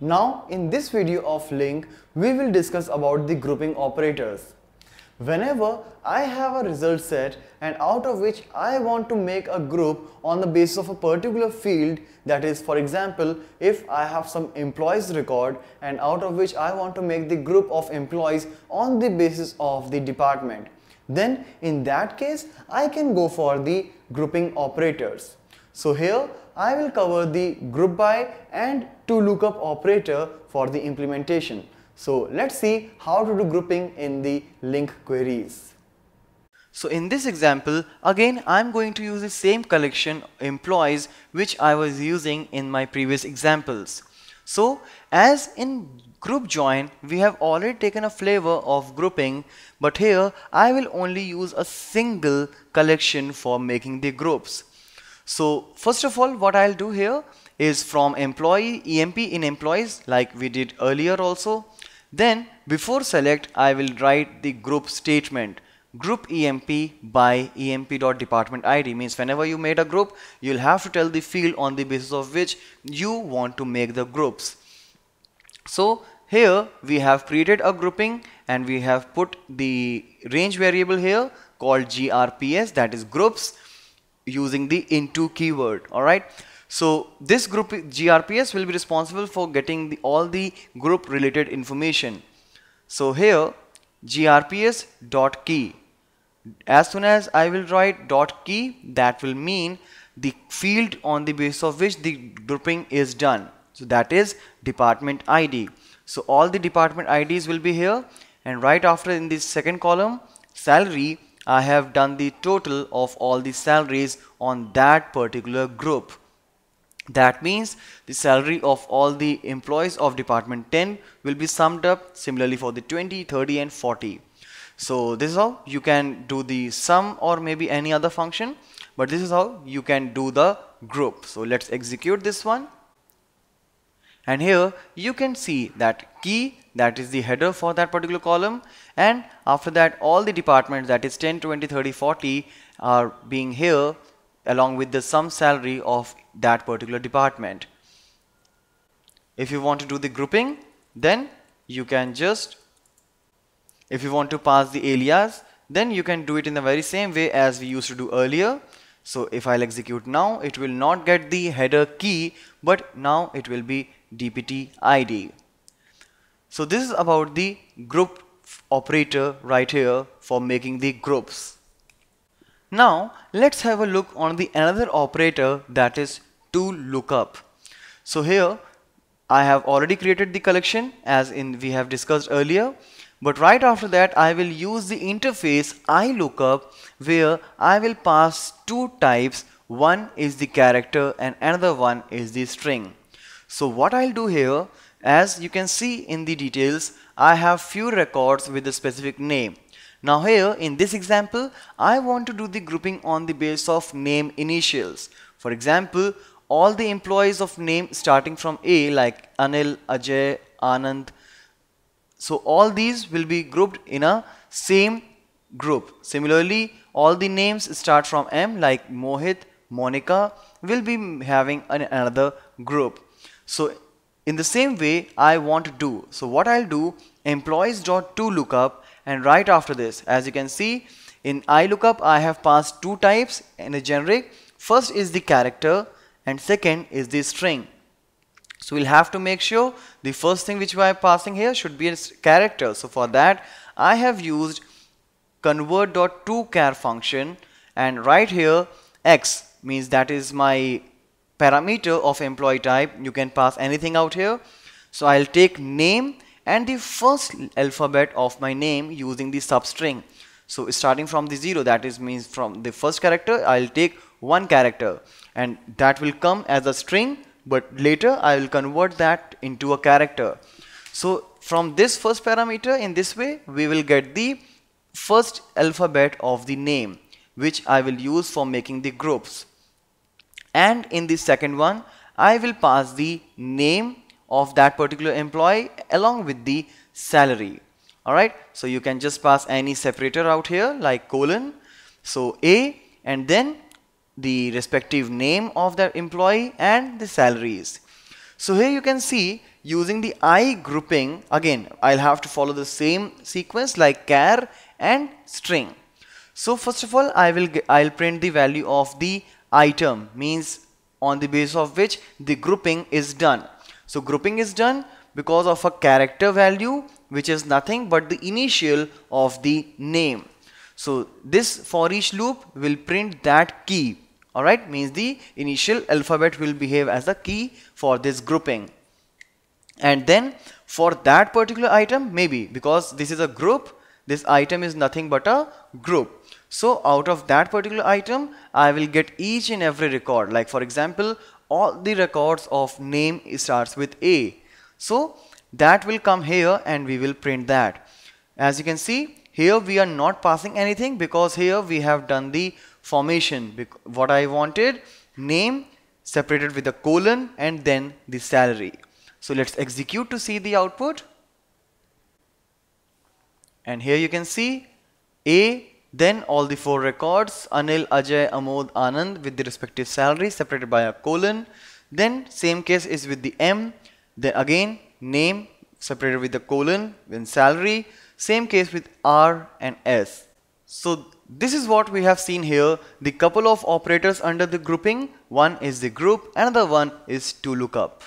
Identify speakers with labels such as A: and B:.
A: Now in this video of LinQ, we will discuss about the grouping operators. Whenever I have a result set and out of which I want to make a group on the basis of a particular field that is for example if I have some employees record and out of which I want to make the group of employees on the basis of the department then in that case I can go for the grouping operators. So here I will cover the group by and to lookup operator for the implementation. So let's see how to do grouping in the LinQ queries.
B: So in this example, again I'm going to use the same collection employees which I was using in my previous examples. So as in group join, we have already taken a flavor of grouping, but here I will only use a single collection for making the groups. So first of all, what I'll do here is from employee EMP in employees like we did earlier also. Then before select, I will write the group statement. Group emp by emp.department id means whenever you made a group you'll have to tell the field on the basis of which you want to make the groups. So here we have created a grouping and we have put the range variable here called grps that is groups using the into keyword alright? So this group grps will be responsible for getting the, all the group related information. So here grps dot key. As soon as I will write dot key that will mean the field on the basis of which the grouping is done. So that is department ID so all the department IDs will be here and right after in this second column salary I have done the total of all the salaries on that particular group. That means the salary of all the employees of department 10 will be summed up similarly for the 20 30 and 40 so this is how you can do the sum or maybe any other function but this is how you can do the group. So let's execute this one and here you can see that key that is the header for that particular column and after that all the departments that is 10 20 30 40 are being here along with the sum salary of that particular department if you want to do the grouping then you can just if you want to pass the alias, then you can do it in the very same way as we used to do earlier. So if I'll execute now, it will not get the header key, but now it will be DPT ID. So this is about the group operator right here for making the groups. Now let's have a look on the another operator that is to lookup. So here I have already created the collection as in we have discussed earlier but right after that, I will use the interface I iLookup where I will pass two types. One is the character and another one is the string. So what I'll do here, as you can see in the details, I have few records with a specific name. Now here in this example, I want to do the grouping on the base of name initials. For example, all the employees of name starting from A like Anil, Ajay, Anand, so all these will be grouped in a same group. Similarly, all the names start from M like Mohit, Monica will be having an, another group. So in the same way I want to do. So what I'll do employees dot to lookup and right after this as you can see in iLookup I have passed two types in a generic. First is the character and second is the string. So we'll have to make sure the first thing which we are passing here should be a character. So for that I have used convert.toChar function and right here x means that is my parameter of employee type. You can pass anything out here. So I'll take name and the first alphabet of my name using the substring. So starting from the zero that is means from the first character I'll take one character and that will come as a string but later I will convert that into a character. So from this first parameter in this way we will get the first alphabet of the name which I will use for making the groups. And in the second one I will pass the name of that particular employee along with the salary. Alright, so you can just pass any separator out here like colon. So A and then the respective name of the employee and the salaries. So here you can see using the i grouping again I'll have to follow the same sequence like char and string so first of all I will I'll print the value of the item means on the basis of which the grouping is done. So grouping is done because of a character value which is nothing but the initial of the name. So this for each loop will print that key. Alright? Means the initial alphabet will behave as the key for this grouping. And then for that particular item maybe because this is a group this item is nothing but a group. So out of that particular item I will get each and every record. Like for example all the records of name starts with A. So that will come here and we will print that. As you can see here we are not passing anything because here we have done the formation. What I wanted name separated with a colon and then the salary. So let's execute to see the output. And here you can see A, then all the four records, Anil, Ajay, Amod, Anand with the respective salary separated by a colon. Then same case is with the M, then again name separated with the colon, then salary. Same case with R and S. So this is what we have seen here, the couple of operators under the grouping. One is the group, another one is to look up.